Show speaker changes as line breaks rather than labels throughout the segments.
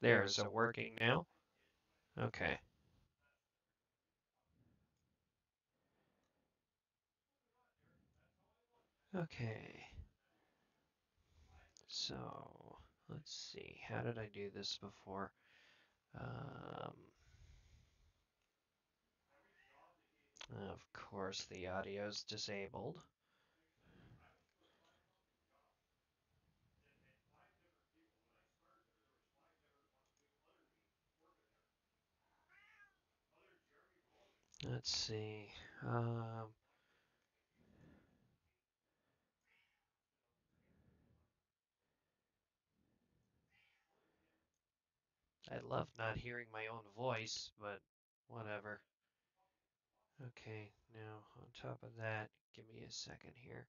There, is it working now? Okay. Okay. So, let's see. How did I do this before? Um, of course, the audio's disabled. Let's see. Um, I love not hearing my own voice, but whatever. Okay, now on top of that, give me a second here.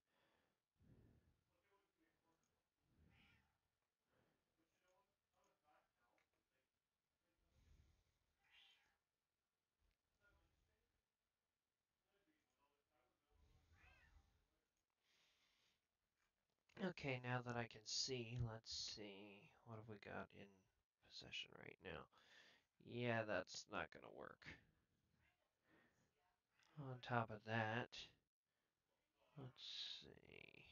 Okay, now that I can see, let's see. What have we got in possession right now? Yeah, that's not going to work. On top of that, let's see.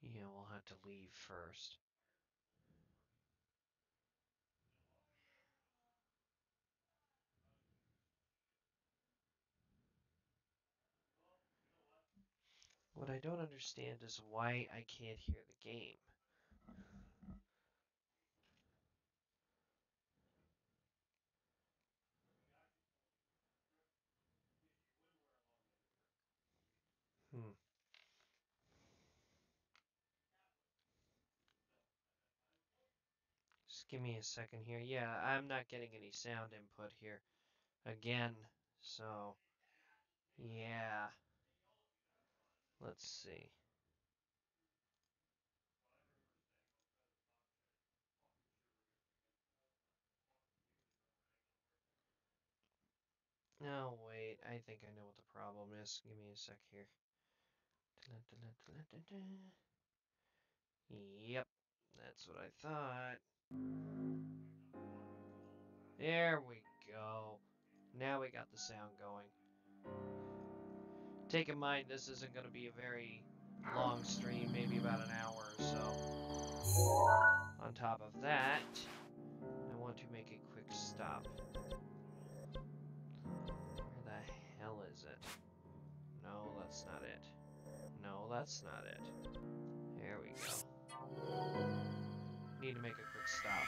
Yeah, we'll have to leave first. What I don't understand is why I can't hear the game. Hmm. Just give me a second here. Yeah, I'm not getting any sound input here again, so yeah. Let's see. No, wait, I think I know what the problem is. Give me a sec here. Yep, that's what I thought. There we go. Now we got the sound going. Take in mind, this isn't going to be a very long stream, maybe about an hour or so. On top of that, I want to make a quick stop. Where the hell is it? No, that's not it. No, that's not it. There we go. Need to make a quick stop.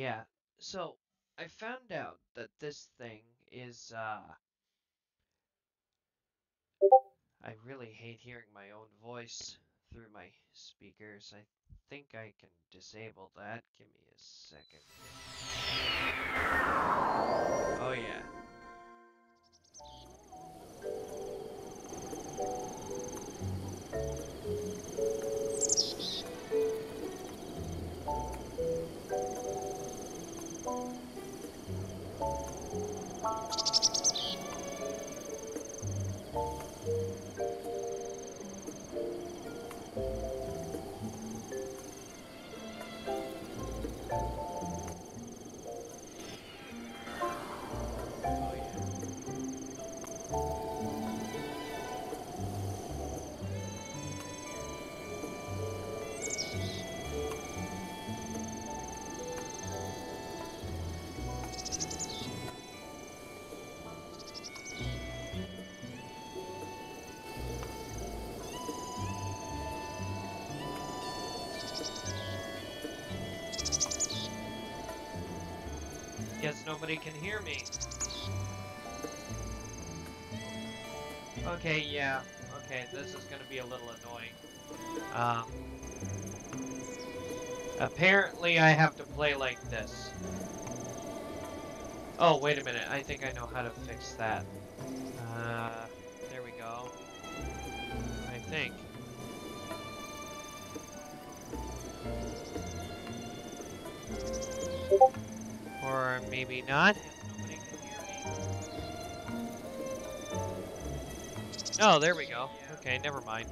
Yeah, so I found out that this thing is, uh, I really hate hearing my own voice through my speakers. I think I can disable that. Give me a second. Oh yeah. Nobody can hear me. Okay, yeah. Okay, this is gonna be a little annoying. Um, apparently I have to play like this. Oh, wait a minute. I think I know how to fix that. Uh, there we go. I think. Or maybe not, Oh, there we go. Okay, never mind.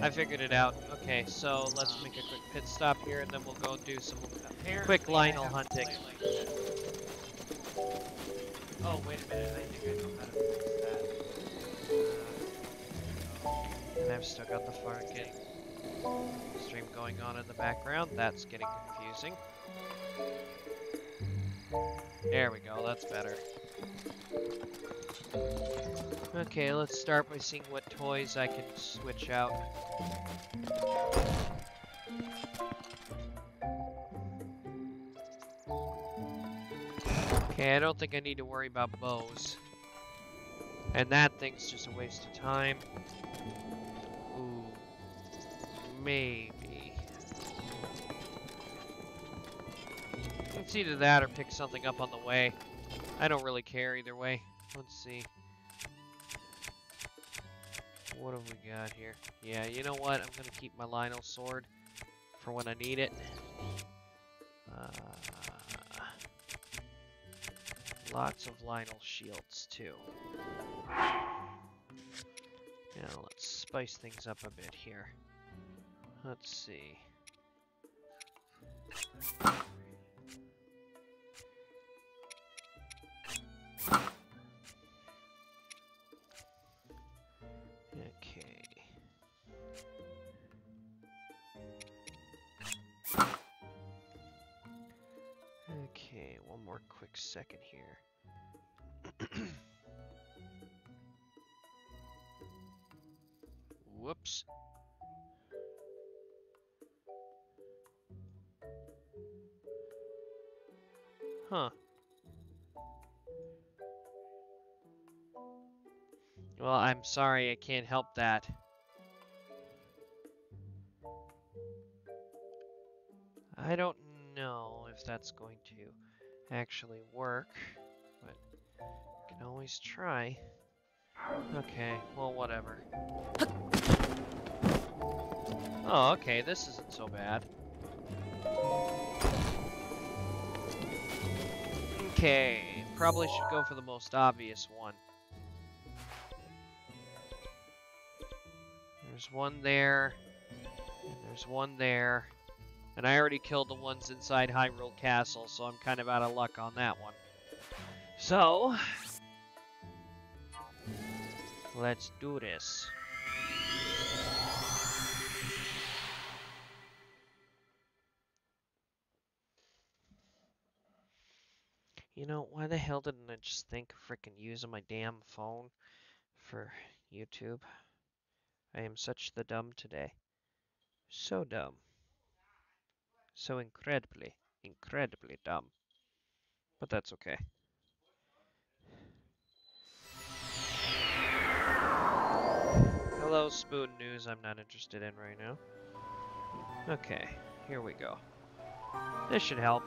I figured it out. Okay, so let's make a quick pit stop here, and then we'll go do some quick Lynel hunting. Oh, wait a minute. I think I know how to fix that. And I've still got the fucking stream going on in the background. That's getting confusing. There we go. That's better. Okay, let's start by seeing what toys I can switch out. Okay, I don't think I need to worry about bows. And that thing's just a waste of time. Ooh. Maybe. It's either that or pick something up on way. I don't really care either way. Let's see. What have we got here? Yeah, you know what? I'm going to keep my Lynel sword for when I need it. Uh, lots of Lynel shields, too. Now, let's spice things up a bit here. Let's see. More quick second here. Whoops. Huh. Well, I'm sorry, I can't help that. I don't know if that's going to actually work, but can always try. Okay, well, whatever. Oh, okay, this isn't so bad. Okay, probably should go for the most obvious one. There's one there, there's one there. And I already killed the ones inside Hyrule Castle, so I'm kind of out of luck on that one. So, let's do this. You know, why the hell didn't I just think of freaking using my damn phone for YouTube? I am such the dumb today. So dumb. So incredibly, incredibly dumb. But that's okay. Hello, Spoon News I'm not interested in right now. Okay, here we go. This should help.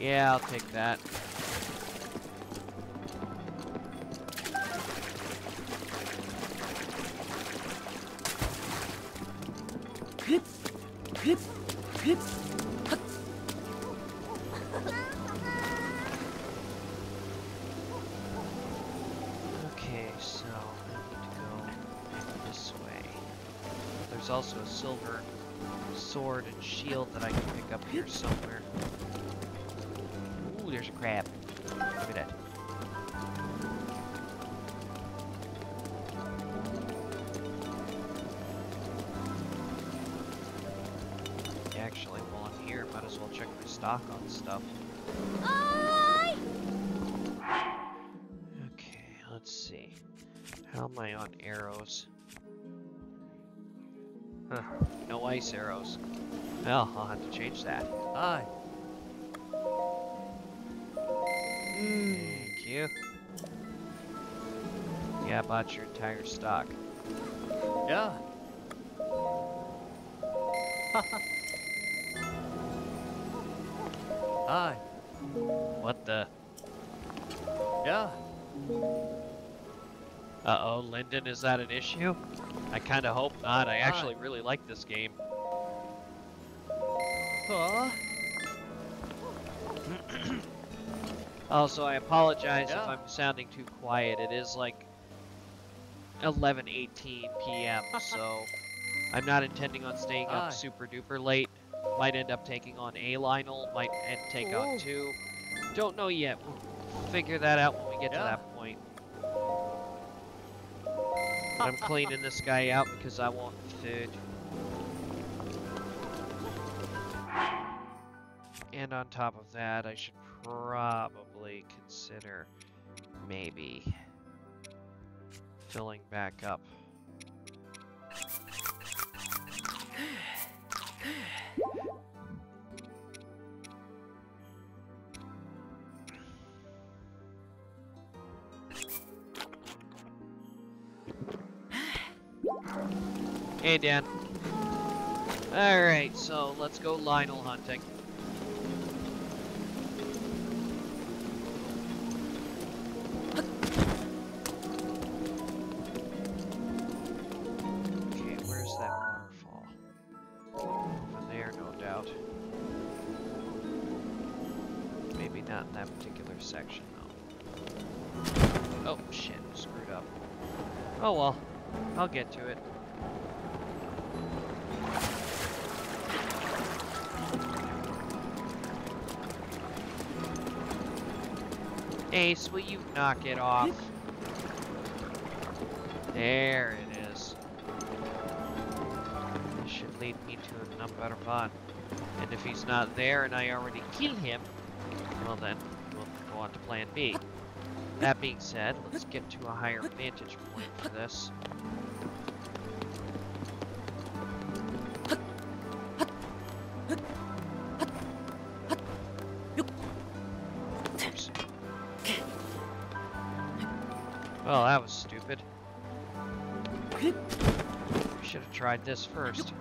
Yeah, I'll take that. Tipps on arrows? Huh, no ice arrows. Well, I'll have to change that.
Aye.
Thank you. Yeah, I bought your entire stock.
Yeah.
Is that an issue? I kind of hope not. I actually really like this game.
Huh?
also, I apologize if I'm sounding too quiet. It is like 11:18 p.m. so I'm not intending on staying
Aye.
up super duper late. Might end up taking on a Lynel, might end take on two. Don't know yet. We'll figure that out when we get to that point. But I'm cleaning this guy out because I want food. And on top of that, I should probably consider maybe filling back up. Hey, Dan. Alright, so let's go Lynel hunting. Knock it off? There it is. This should lead me to a number one. And if he's not there and I already kill him, well then, we'll go on to plan B. That being said, let's get to a higher vantage point for this. Tried this first.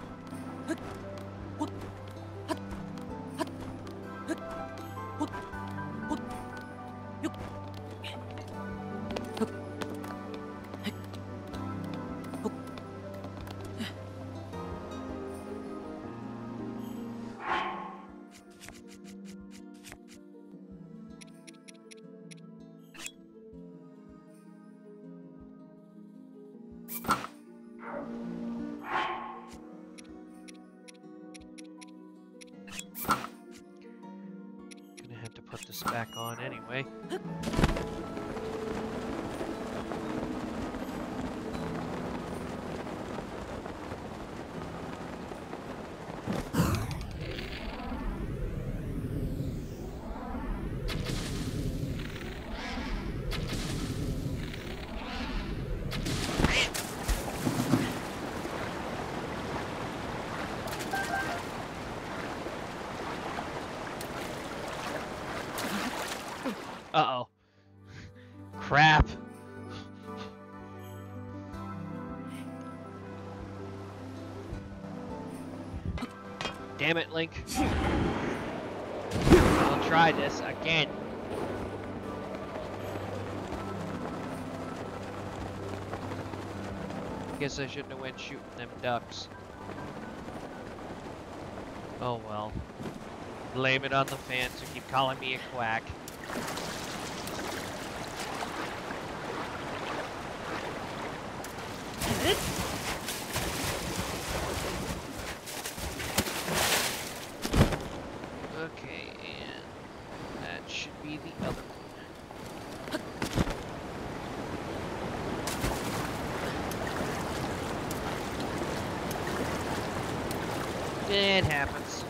Back on anyway. Damn it, Link. I'll try this again. Guess I shouldn't have went shooting them ducks. Oh well. Blame it on the fans who keep calling me a quack and that should be the other one. It happens.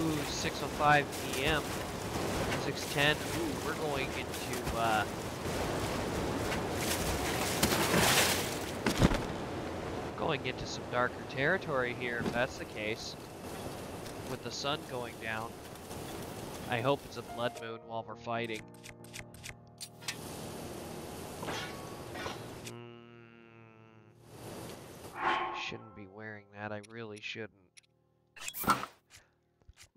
Ooh, 6.05 p.m. 6.10. Ooh, we're going into, uh... Going into some darker territory here, if that's the case. With the sun going down. I hope it's a blood moon while we're fighting. Mm, shouldn't be wearing that, I really shouldn't.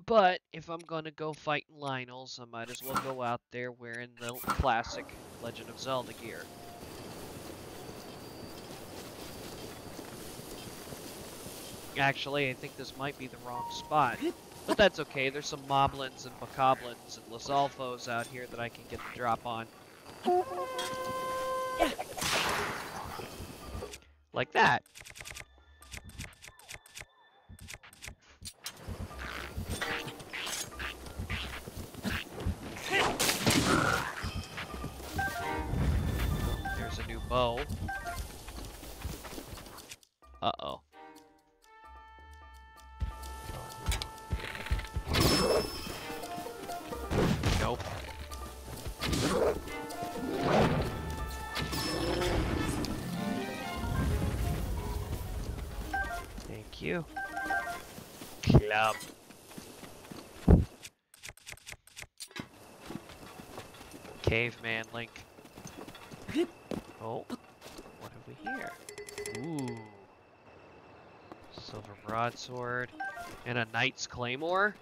But if I'm gonna go fight Lynels, I might as well go out there wearing the classic Legend of Zelda gear. Actually, I think this might be the wrong spot. But that's okay, there's some Moblins and Bokoblins and Lizalfos out here that I can get the drop on. Like that. Caveman Link. Oh, what have we here? Ooh. Silver broadsword. And a knight's claymore?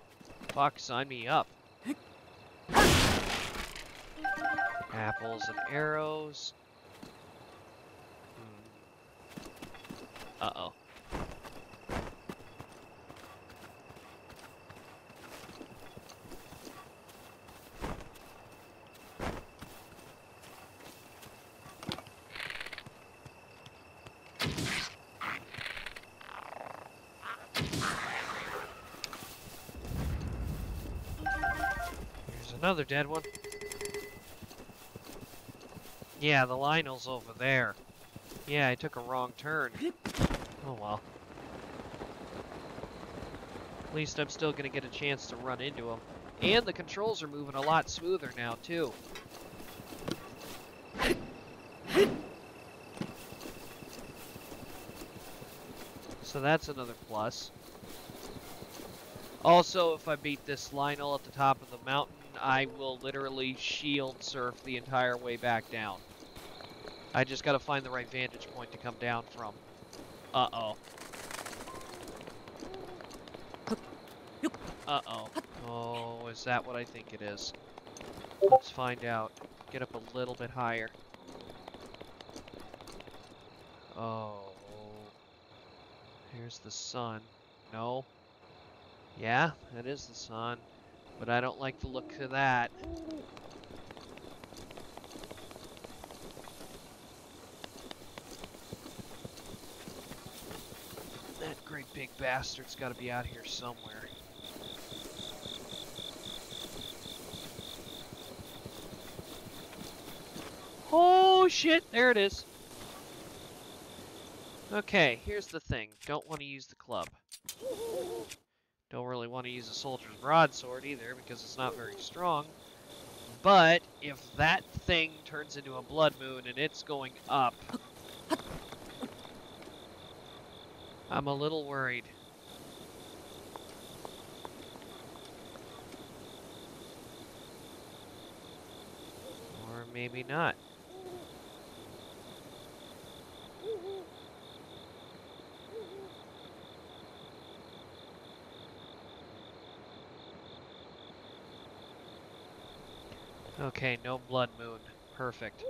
Fuck, sign me up. Apples and arrows. Hmm. Uh-oh. Here's another dead one. Yeah, the Lynel's over there. Yeah, I took a wrong turn. Oh well. At least I'm still gonna get a chance to run into him. And the controls are moving a lot smoother now, too. So that's another plus. Also, if I beat this Lynel at the top of the mountain, I will literally shield surf the entire way back down. I just gotta find the right vantage point to come down from. Uh-oh. Uh-oh. Oh, is that what I think it is? Let's find out. Get up a little bit higher. Oh. Here's the sun. No. Yeah, that is the sun. But I don't like the look of that. That great big bastard's gotta be out here somewhere. Oh shit, there it is. Okay, here's the thing. Don't want to use the club. Don't really want to use a soldier's broadsword either because it's not very strong. But if that thing turns into a blood moon and it's going up, I'm a little worried. Or maybe not. Okay, no blood moon. Perfect.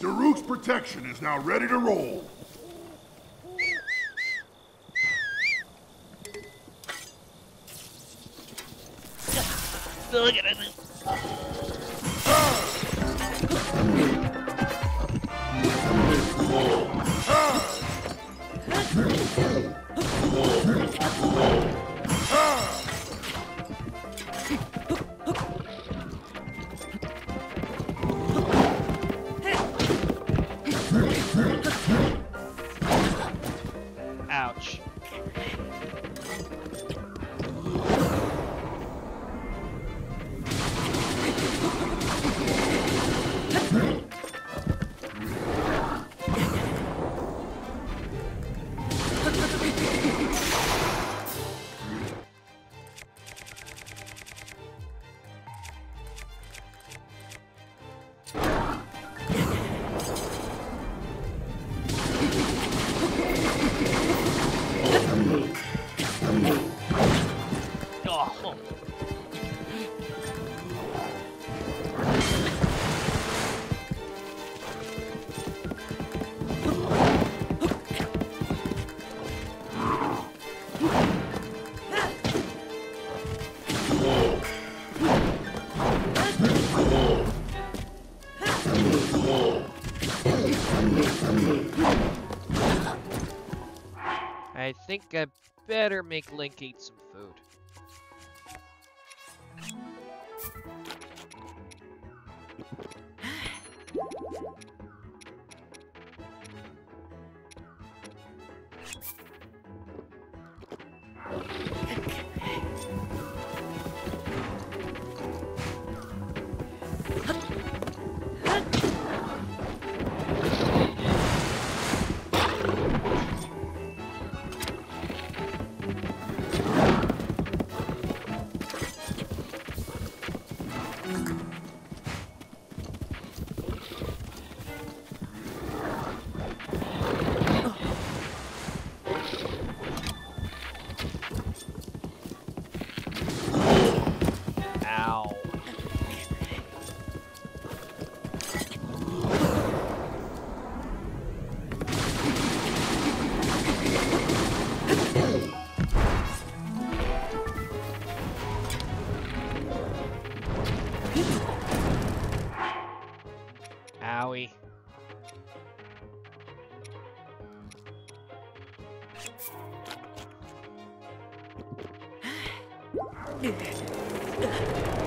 Daruk's protection is now ready to roll.
Look at think I better make Link eat some Owie.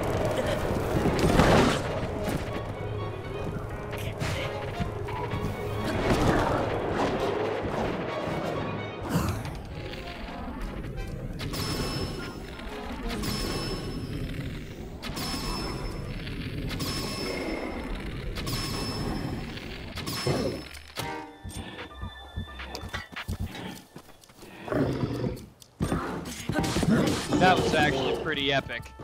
pretty epic.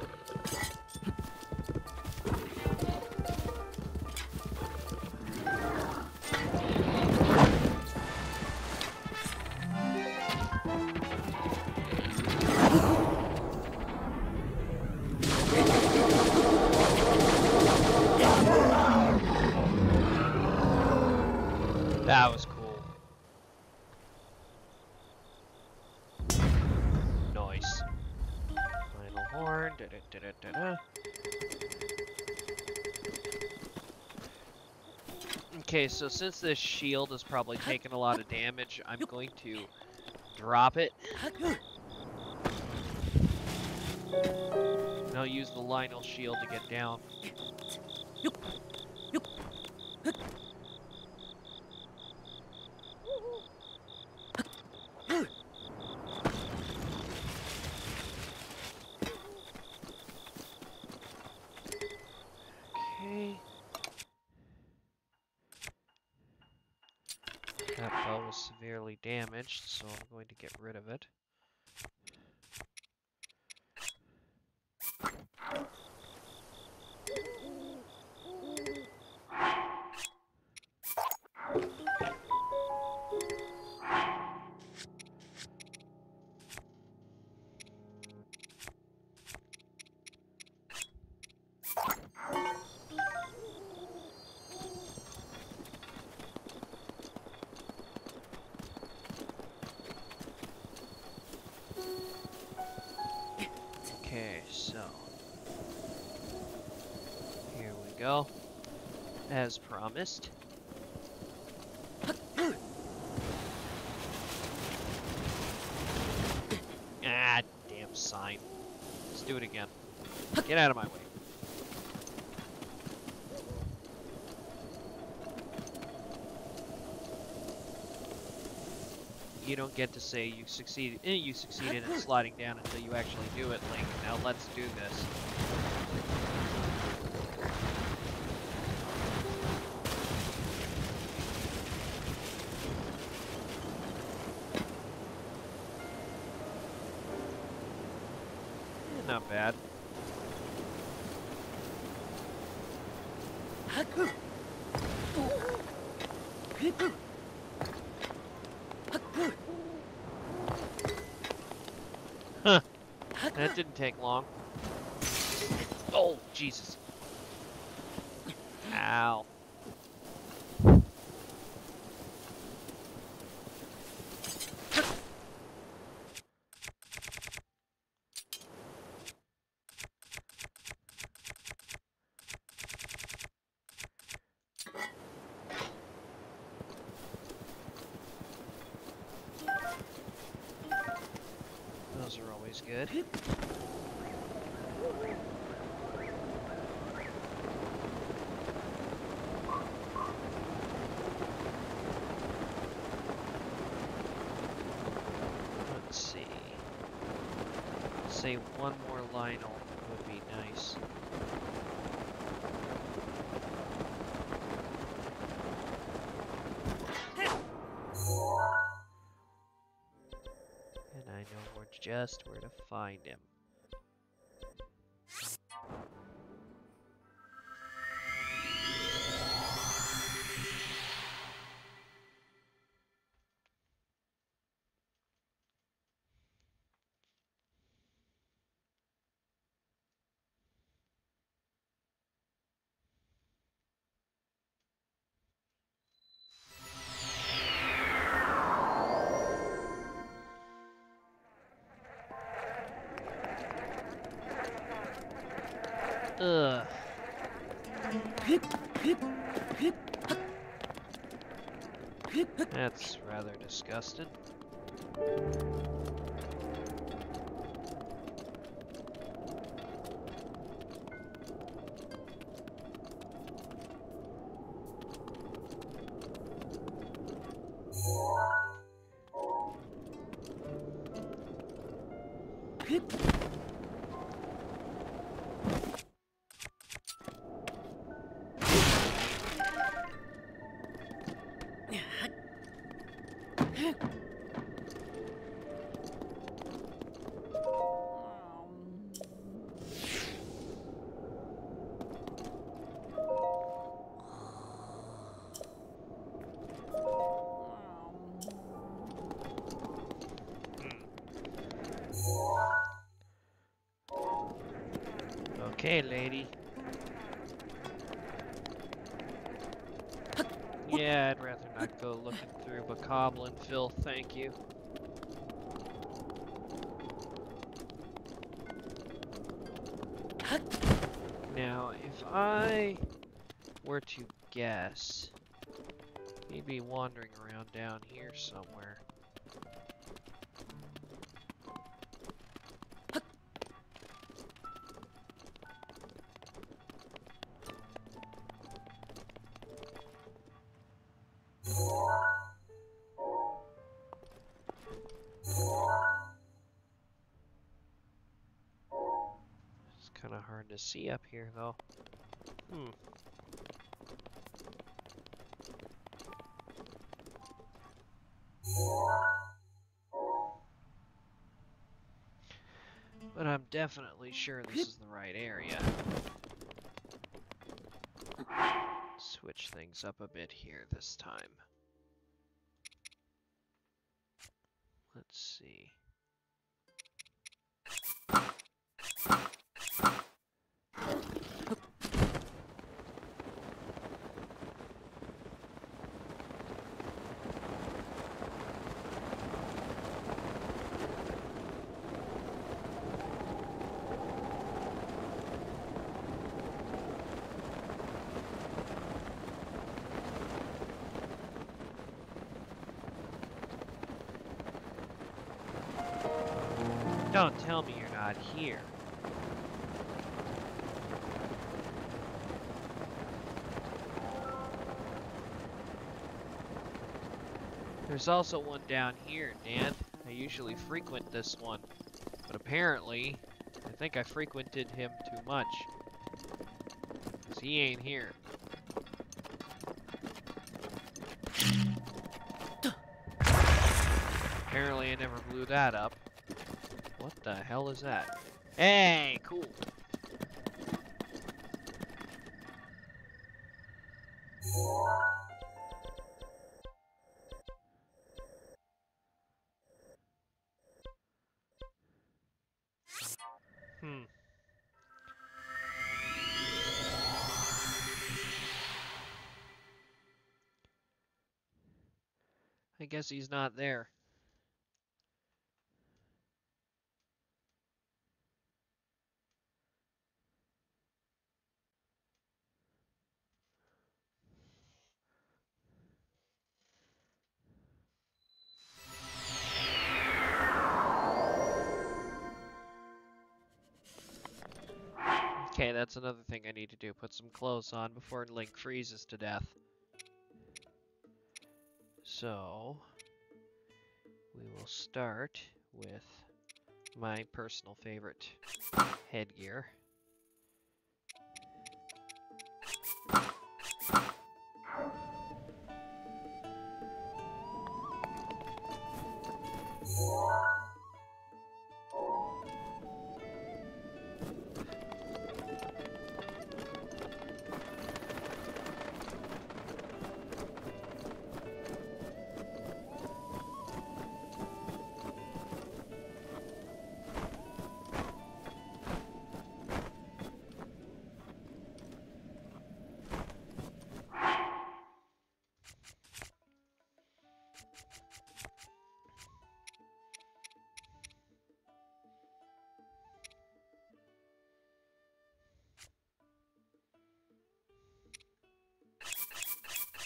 Okay, so since this shield is probably taking a lot of damage, I'm going to drop it. And I'll use the Lynel shield to get down. Okay. That bow was severely damaged, so I'm going to get rid of it. Go. As promised. Ah, damn sign. Let's do it again. Get out of my way. You don't get to say you succeeded. Eh, you succeeded in sliding down until you actually do it, Link. Now let's do this. Eh, Not bad. Huh. That didn't take long. Oh, Jesus. Ow. good. Let's see. Say one more Lynel would be nice. And I know where just where to find him. That's rather disgusting. Okay, lady. Yeah, I'd rather not go looking through Bokoblin filth, thank you. Now, if I were to guess, he'd be wandering around down here somewhere. See up here, though. Hmm. But I'm definitely sure this is the right area. Switch things up a bit here this time. Let's see. Don't tell me you're not here. There's also one down here, Dan. I usually frequent this one. But apparently, I think I frequented him too much. Cause he ain't here. Apparently I never blew that up. What the hell is that? Hey, cool. Hmm. I guess he's not there. That's another thing I need to do. Put some clothes on before Link freezes to death. So, we will start with my personal favorite headgear. Oh well.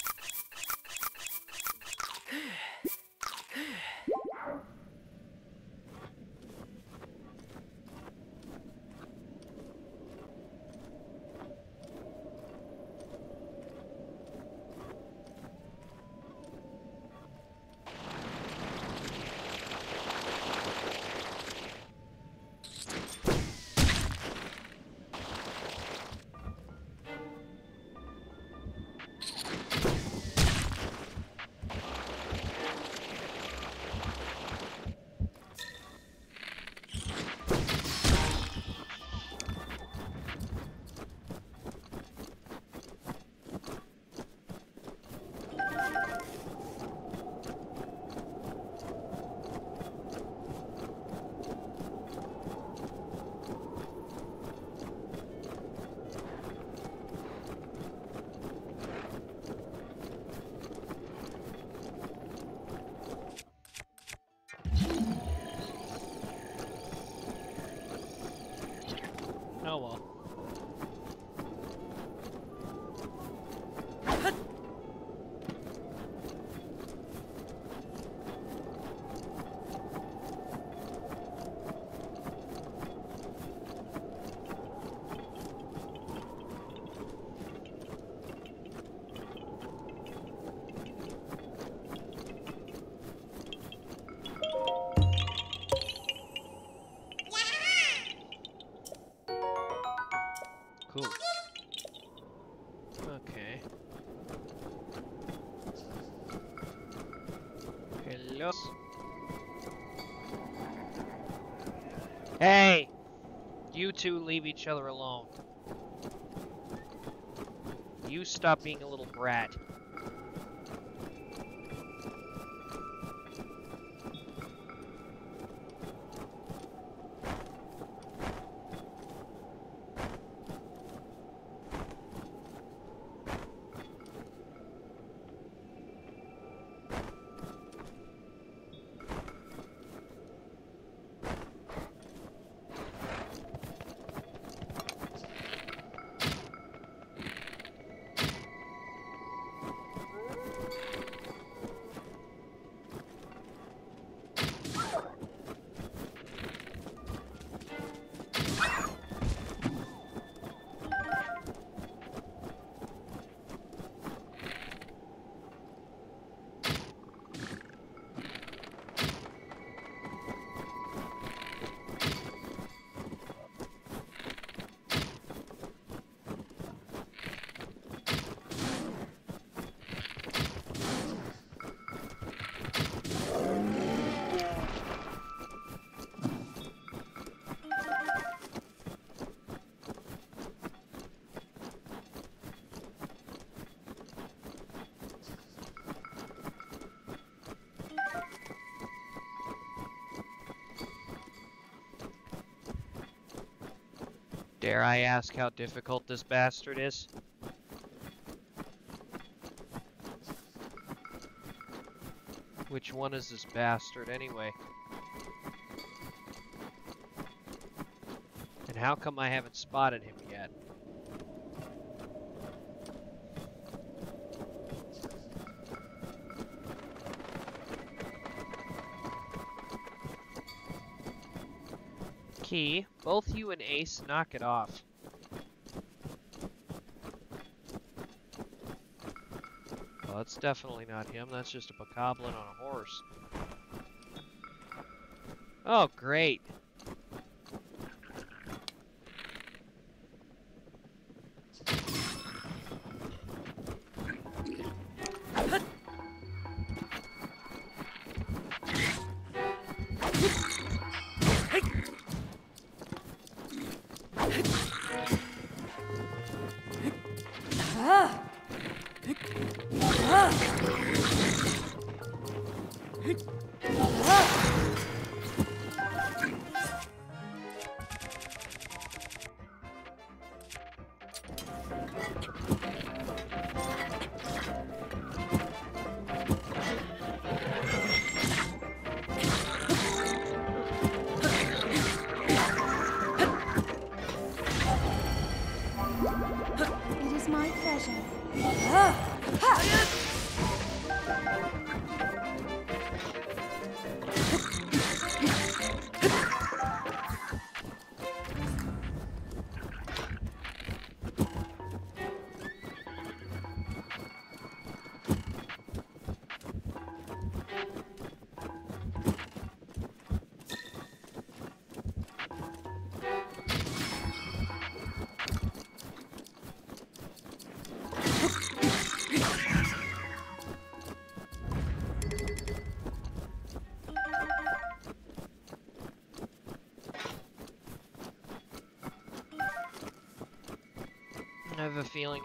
Cool. Okay. Hello. Hey! You two leave each other alone. You stop being a little brat. Dare I ask how difficult this bastard is? Which one is this bastard anyway? And how come I haven't spotted him yet? Key, both you and ace. Knock it off. Well, that's definitely not him. That's just a bokoblin on a horse. Oh, great.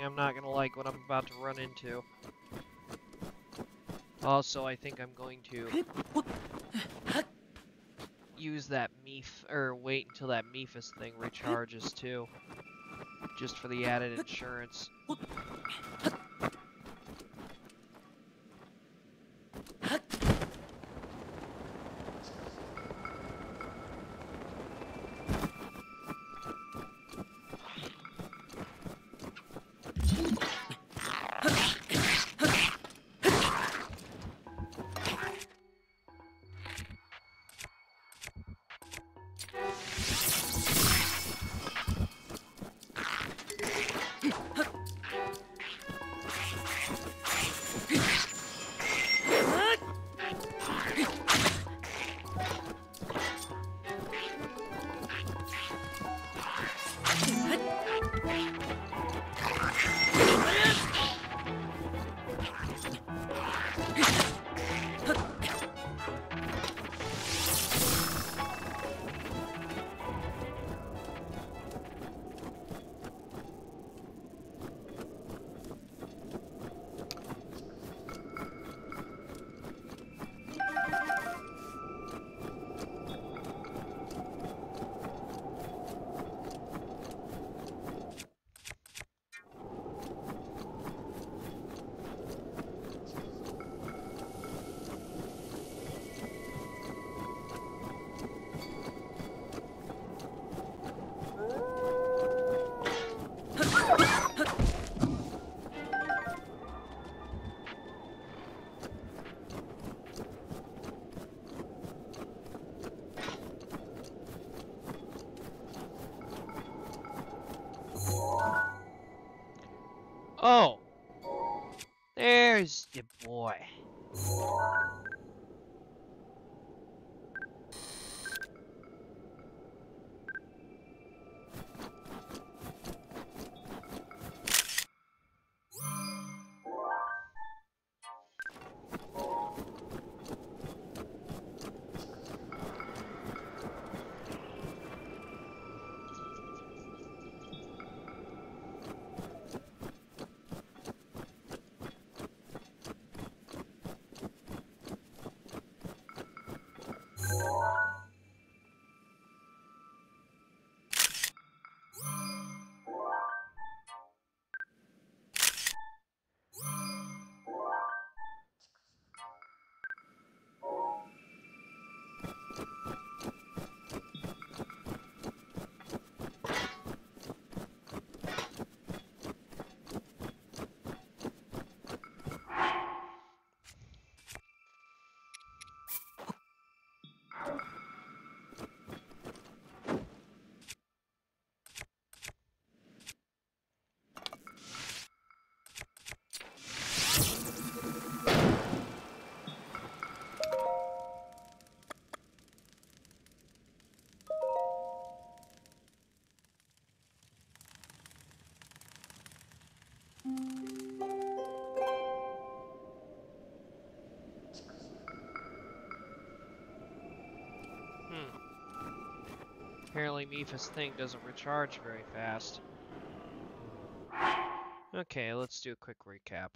I'm not gonna like what I'm about to run into. Also, I think I'm going to use that Meef, or wait until that Mipha's thing recharges too. Just for the added insurance. Your boy. Apparently Mipha's thing doesn't recharge very fast. Okay, let's do a quick recap.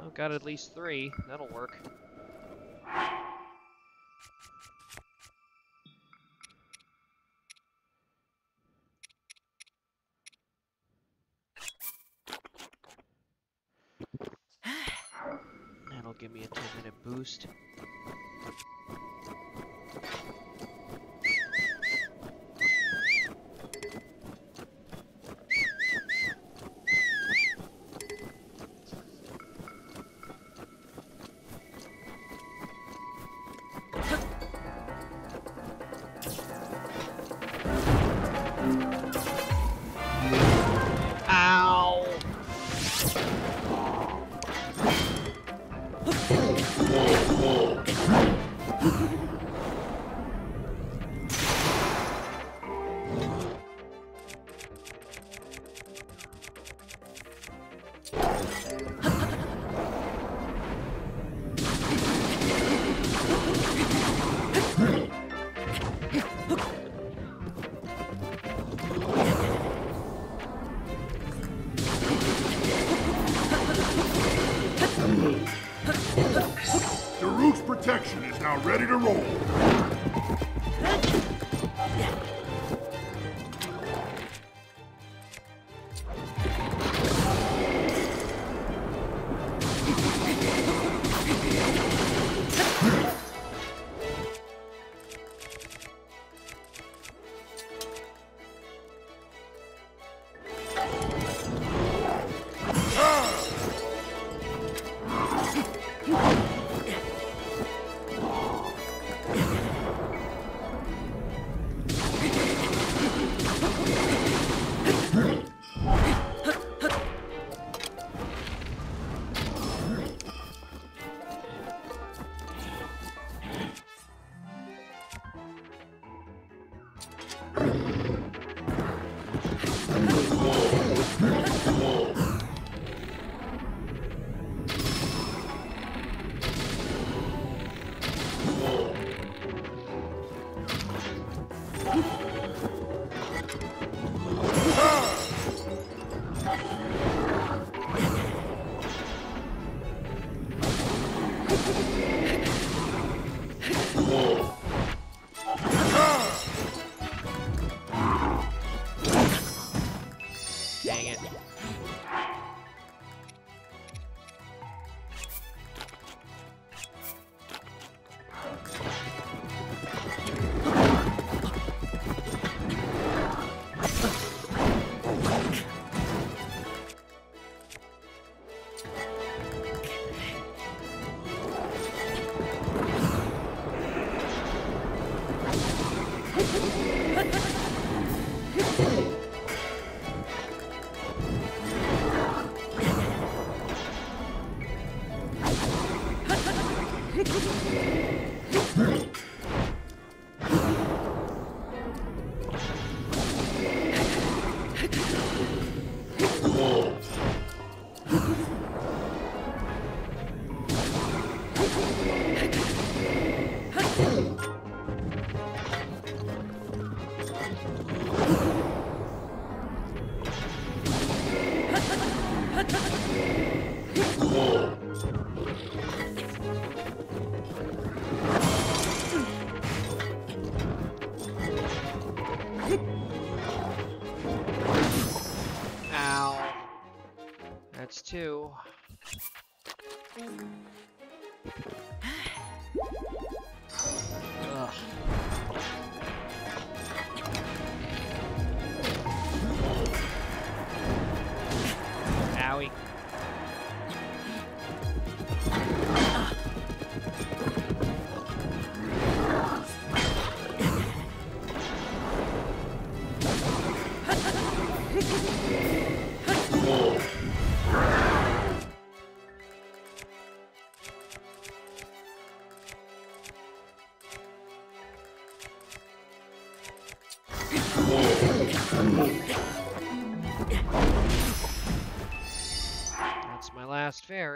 Well, got at least three. That'll work.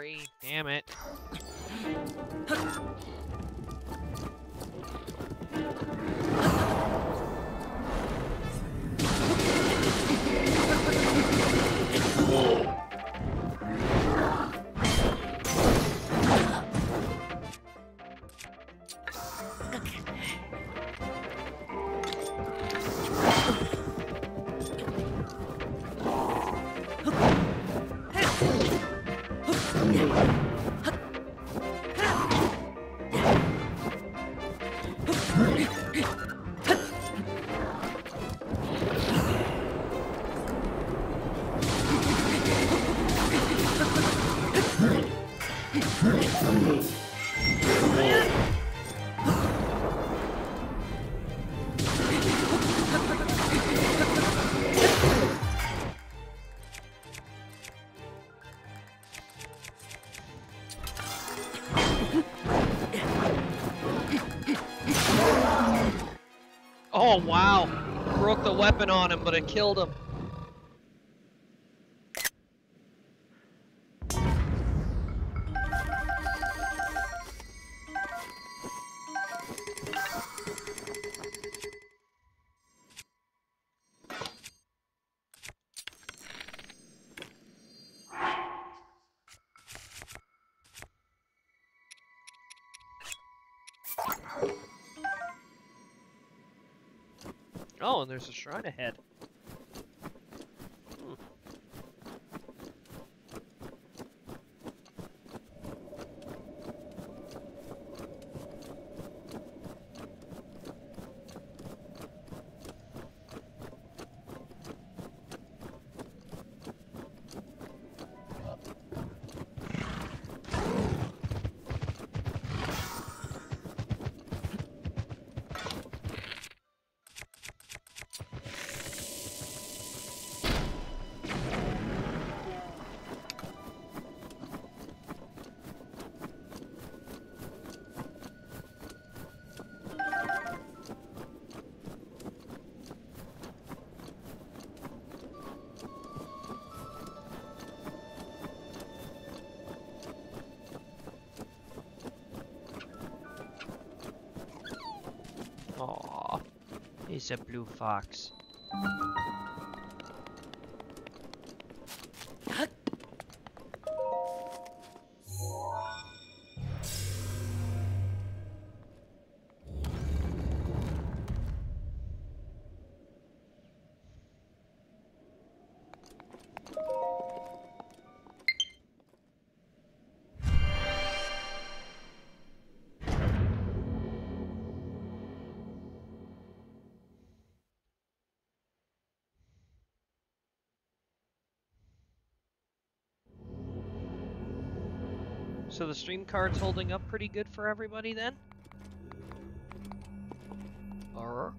Last Oh wow! Broke the weapon on him, but it killed him. Oh, and there's a shrine ahead. Blue fox. So the stream card's holding up pretty good for everybody then? Or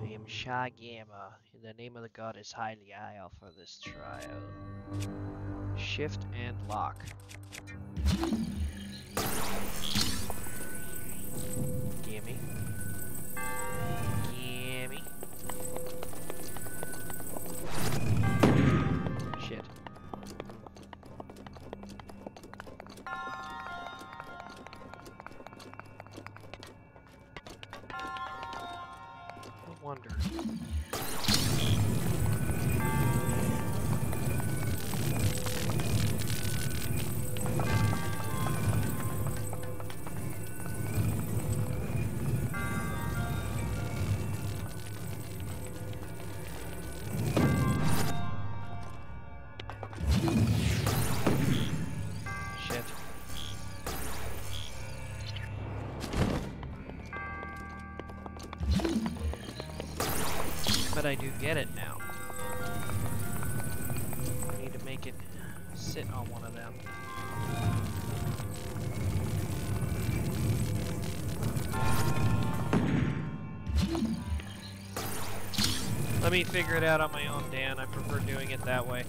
I am Sha Gehma. The name of the god is Hylia I offer this trial. Shift and lock. Gimme. I do get it now. I need to make it sit on one of them. Let me figure it out on my own, Dan. I prefer doing it that way.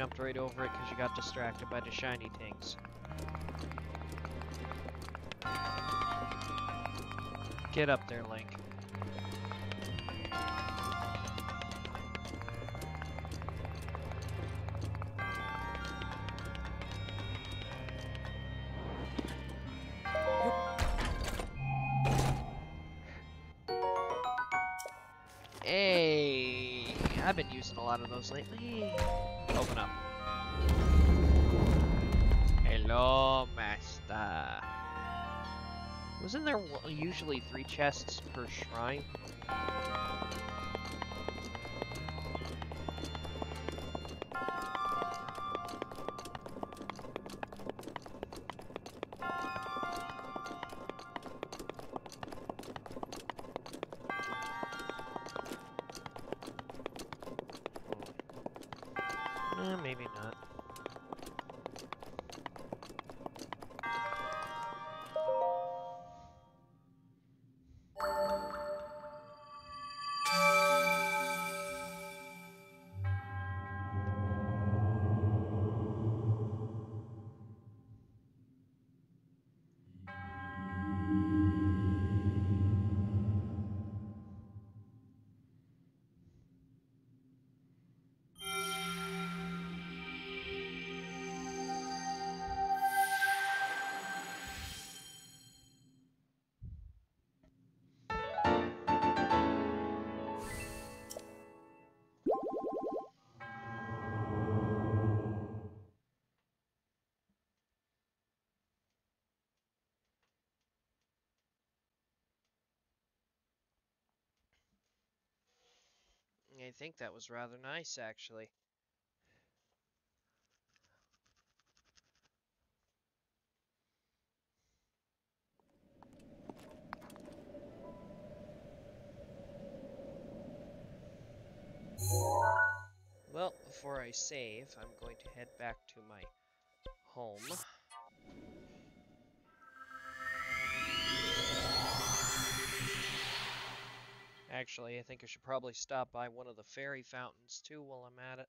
Jumped right over it because you got distracted by the shiny things. Get up there, Link. Hey, I've been using a lot of those lately. There usually three chests per shrine? I think that was rather nice, actually. Well, before I save, I'm going to head back to my home. Actually, I think I should probably stop by one of the fairy fountains too while I'm at it.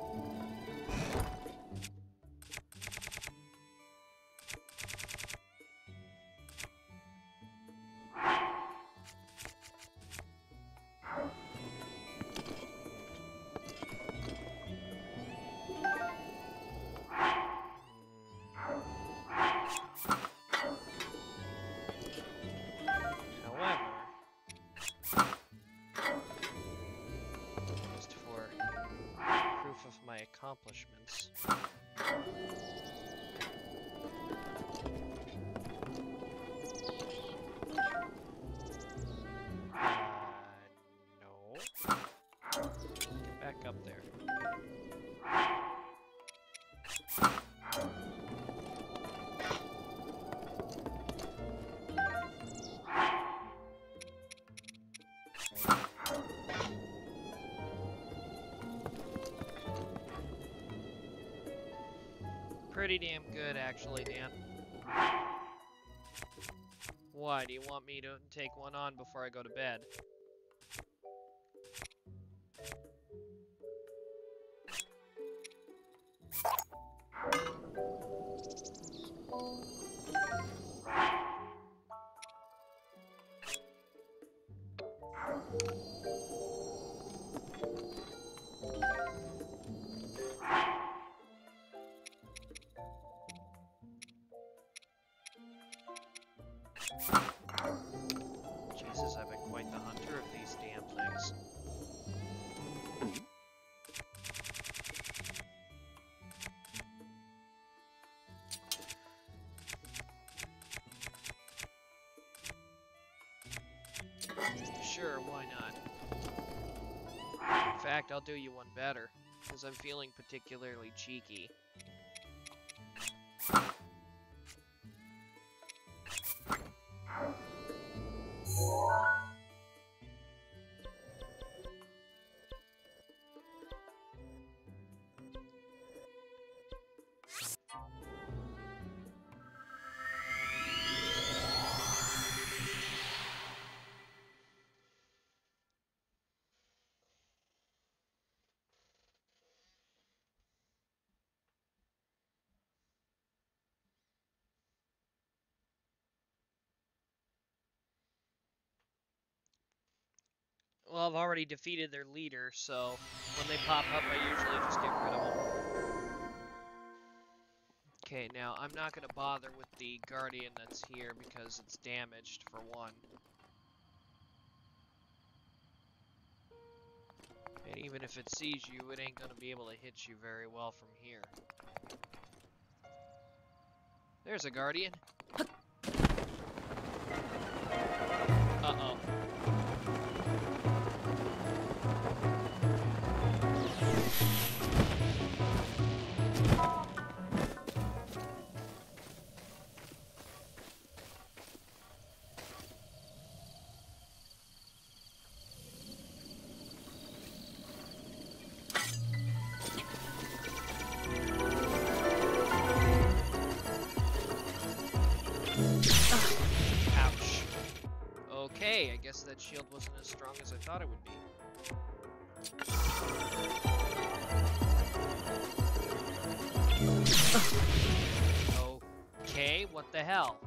accomplishments, Pretty damn good, actually, Dan. Why, do you want me to take one on before I go to bed? Sure, why not? In fact, I'll do you one better, because I'm feeling particularly cheeky. Well, I've already defeated their leader, so when they pop up, I usually just get rid of them. Okay, now I'm not going to bother with the Guardian that's here because it's damaged, for one. And even if it sees you, it ain't going to be able to hit you very well from here. There's a Guardian. That shield wasn't as strong as I thought it would be. Okay, what the hell?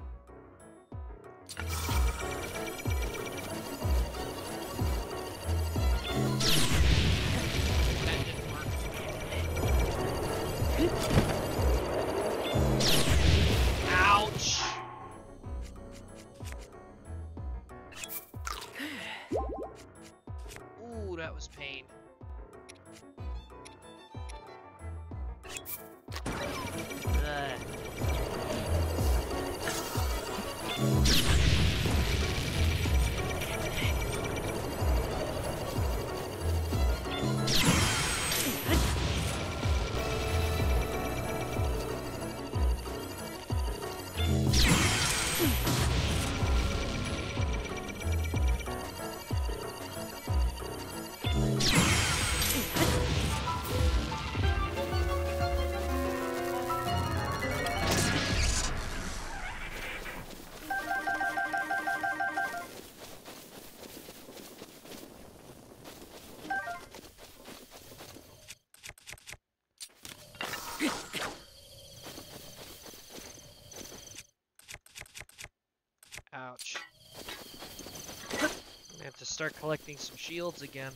Start collecting some shields again.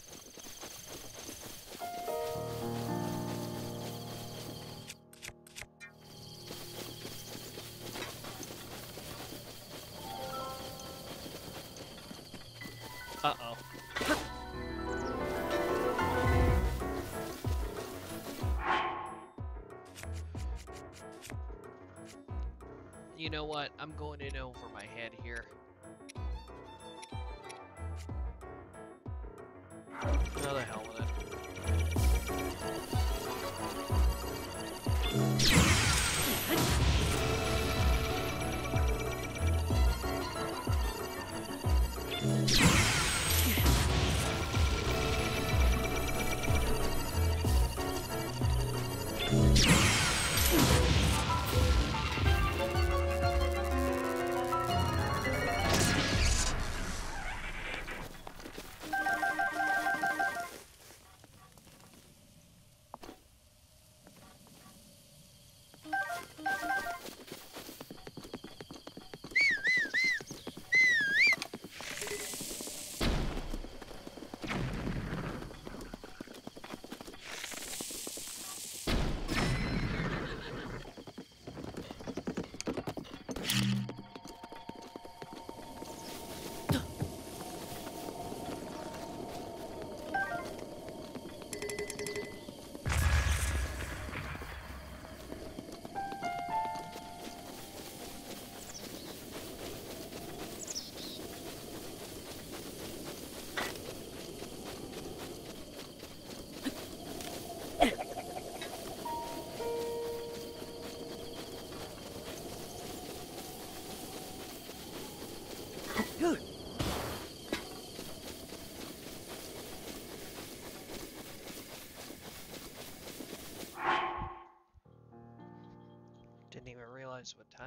Uh-oh. You know what? I'm going in over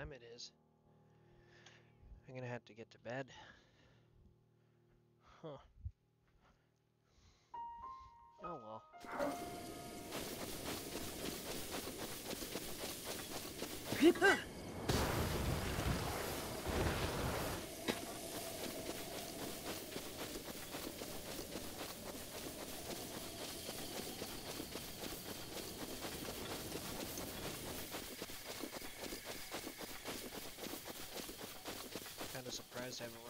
time it is. I'm gonna have to get to bed. Kinda surprised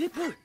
The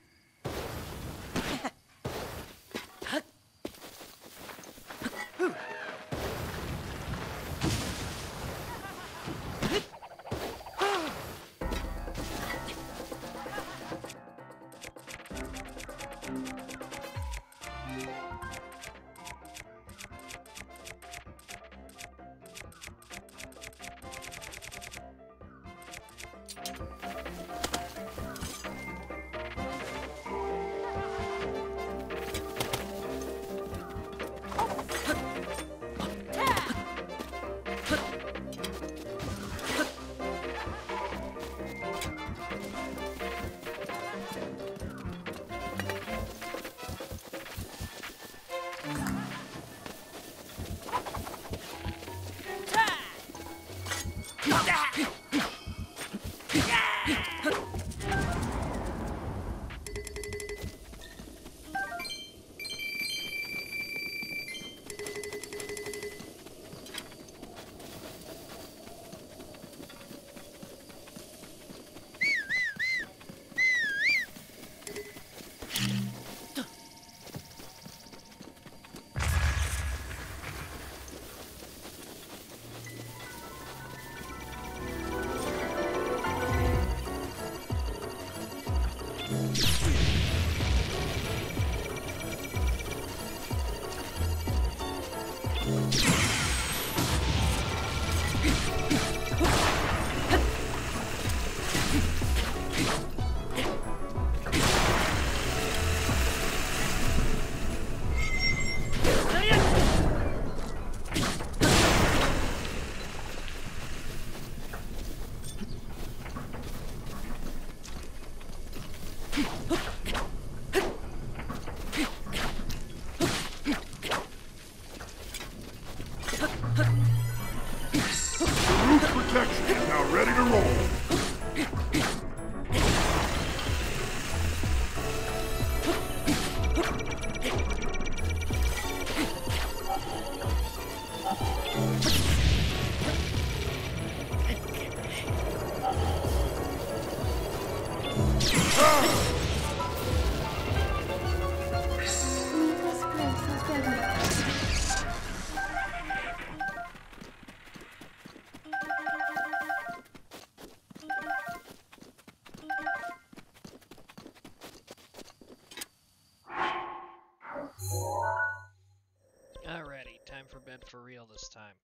for bed for real this time.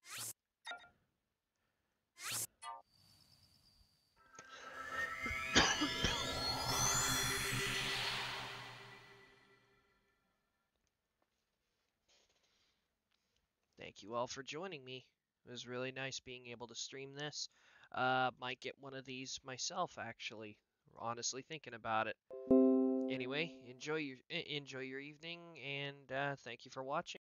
Thank you all for joining me. It was really nice being able to stream this. Uh, might get one of these myself, actually. Honestly, thinking about it. Anyway, enjoy your enjoy your evening, and uh, thank you for watching.